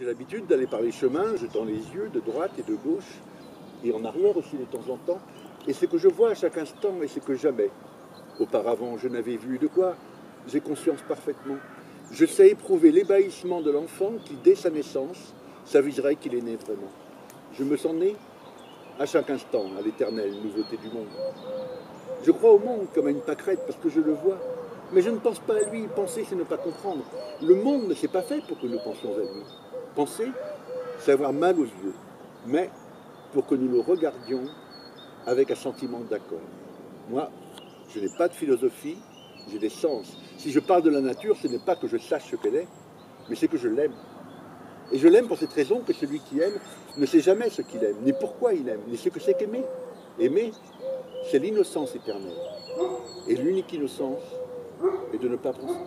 J'ai l'habitude d'aller par les chemins, jetant les yeux de droite et de gauche, et en arrière aussi de temps en temps. Et ce que je vois à chaque instant et ce que jamais, auparavant, je n'avais vu de quoi, j'ai conscience parfaitement. Je sais éprouver l'ébahissement de l'enfant qui, dès sa naissance, s'aviserait qu'il est né vraiment. Je me sens né à chaque instant à l'éternelle nouveauté du monde. Je crois au monde comme à une pâquerette parce que je le vois. Mais je ne pense pas à lui. Penser, c'est ne pas comprendre. Le monde ne s'est pas fait pour que nous pensions à lui. Penser, c'est avoir mal aux yeux. Mais pour que nous le regardions avec un sentiment d'accord. Moi, je n'ai pas de philosophie, j'ai des sens. Si je parle de la nature, ce n'est pas que je sache ce qu'elle est, mais c'est que je l'aime. Et je l'aime pour cette raison que celui qui aime ne sait jamais ce qu'il aime, ni pourquoi il aime, ni ce que c'est qu'aimer. Aimer, c'est l'innocence éternelle. Et l'unique innocence est de ne pas penser.